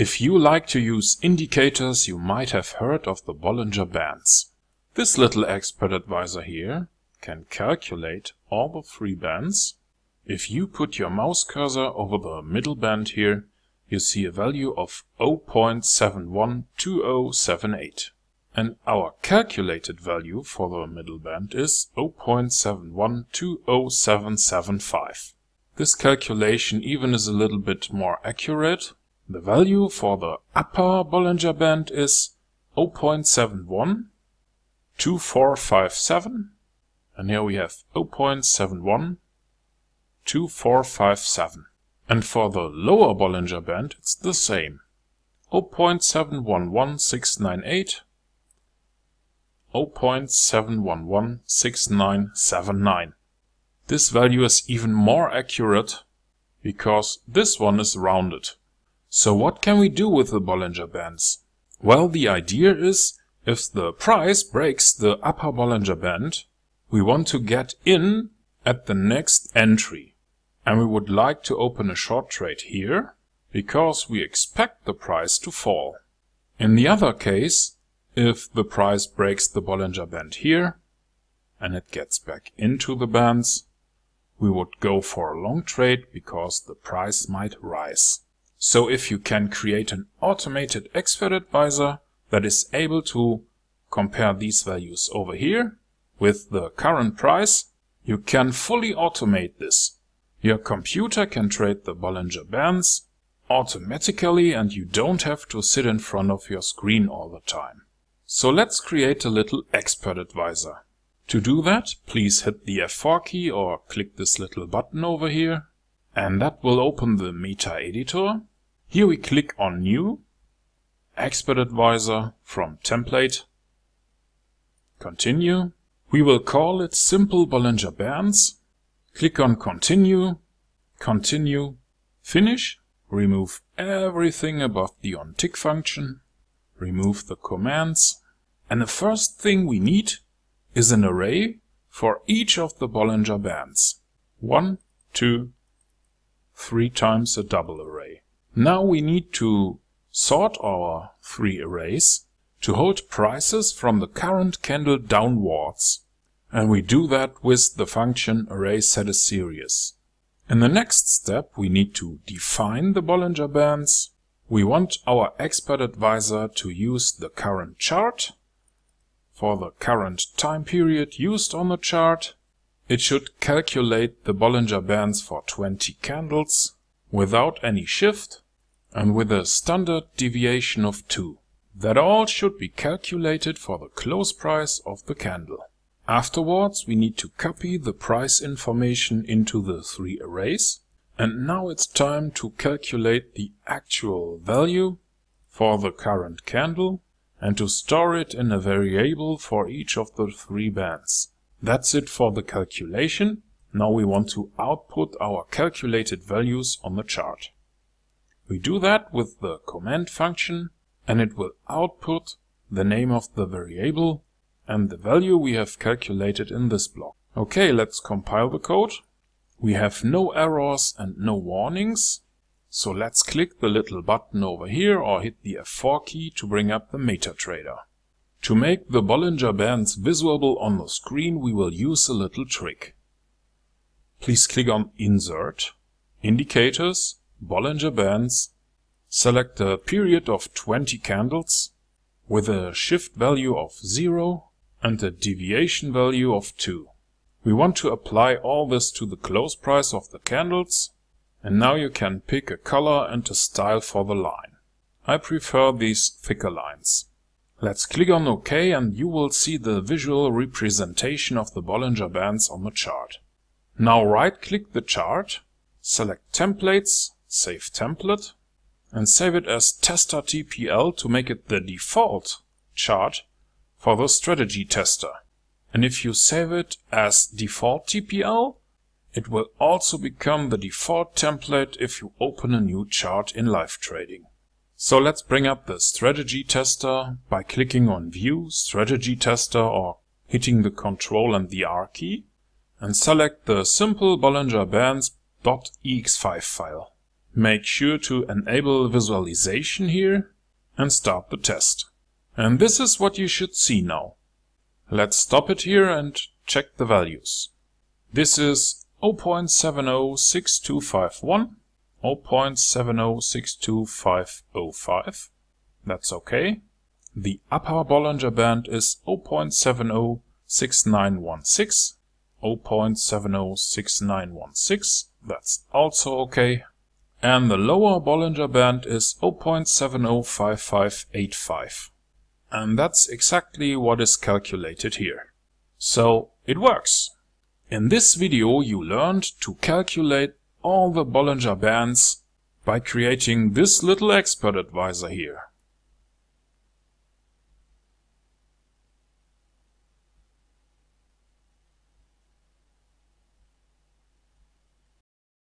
If you like to use indicators, you might have heard of the Bollinger Bands. This little expert advisor here can calculate all the three bands. If you put your mouse cursor over the middle band here, you see a value of 0.712078. And our calculated value for the middle band is 0.71207775. This calculation even is a little bit more accurate. The value for the upper Bollinger Band is 0.712457 and here we have 0.712457. And for the lower Bollinger Band it's the same. 0.711698 0.7116979. This value is even more accurate because this one is rounded. So what can we do with the Bollinger Bands? Well, the idea is if the price breaks the upper Bollinger Band, we want to get in at the next entry. And we would like to open a short trade here because we expect the price to fall. In the other case, if the price breaks the Bollinger Band here and it gets back into the bands, we would go for a long trade because the price might rise. So if you can create an automated expert advisor that is able to compare these values over here with the current price, you can fully automate this. Your computer can trade the Bollinger Bands automatically and you don't have to sit in front of your screen all the time. So let's create a little expert advisor. To do that, please hit the F4 key or click this little button over here. And that will open the MetaEditor. Here we click on New, Expert Advisor from Template. Continue. We will call it Simple Bollinger Bands. Click on Continue, Continue, Finish. Remove everything above the onTick function. Remove the commands. And the first thing we need is an array for each of the Bollinger Bands. One, two, three times a double array. Now we need to sort our three arrays to hold prices from the current candle downwards. And we do that with the function ArraySetAsSeries. In the next step, we need to define the Bollinger Bands. We want our expert advisor to use the current chart for the current time period used on the chart. It should calculate the Bollinger Bands for 20 candles without any shift and with a standard deviation of 2. That all should be calculated for the close price of the candle. Afterwards we need to copy the price information into the three arrays and now it's time to calculate the actual value for the current candle and to store it in a variable for each of the three bands. That's it for the calculation. Now we want to output our calculated values on the chart. We do that with the Comment function and it will output the name of the variable and the value we have calculated in this block. Okay, let's compile the code. We have no errors and no warnings. So let's click the little button over here or hit the F4 key to bring up the MetaTrader. To make the Bollinger Bands visible on the screen we will use a little trick. Please click on Insert, Indicators, Bollinger Bands, select a period of 20 candles with a shift value of 0 and a deviation value of 2. We want to apply all this to the close price of the candles and now you can pick a color and a style for the line. I prefer these thicker lines. Let's click on OK and you will see the visual representation of the Bollinger Bands on the chart. Now right-click the chart, select Templates, Save Template, and save it as tester.tpl to make it the default chart for the strategy tester. And if you save it as default TPL, it will also become the default template if you open a new chart in live trading. So let's bring up the strategy tester by clicking on view strategy tester or hitting the control and the R key and select the simple Bollinger Bands .ex5 file. Make sure to enable visualization here and start the test. And this is what you should see now. Let's stop it here and check the values. This is 0.706251, 0.7062505. That's okay. The upper Bollinger Band is 0.706916, 0.706916. That's also okay. And the lower Bollinger Band is 0.705585. And that's exactly what is calculated here. So it works. In this video you learned to calculate all the Bollinger Bands by creating this little expert advisor here.